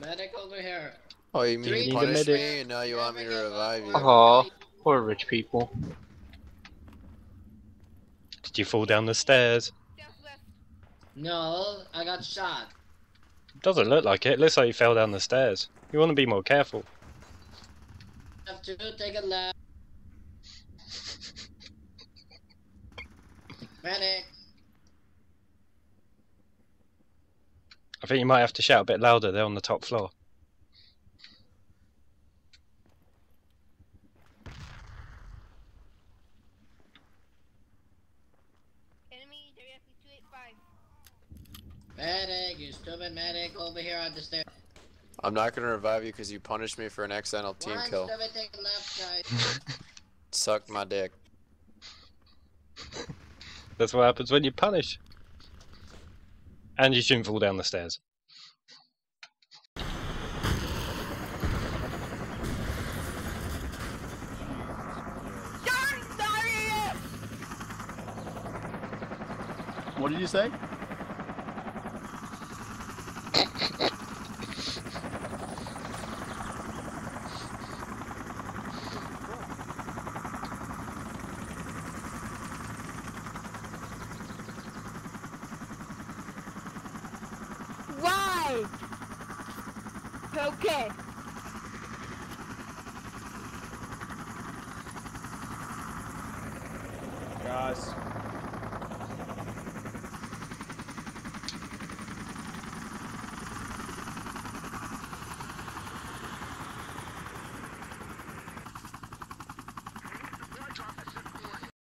medic over here. Oh, you mean Three you Need a punished medic. me and now you want me to revive you? Aw, poor rich people. Did you fall down the stairs? No, I got shot. Doesn't look like it. Looks like you fell down the stairs. You want to be more careful. Have to take a left. Medic. I think you might have to shout a bit louder. They're on the top floor. Enemy directly 285. Medic, you stupid medic over here on the stairs. I'm not gonna revive you because you punished me for an accidental team One kill. stupid take left, guys. Suck my dick. That's what happens when you punish. And you shouldn't fall down the stairs. What did you say? Okay. Guys,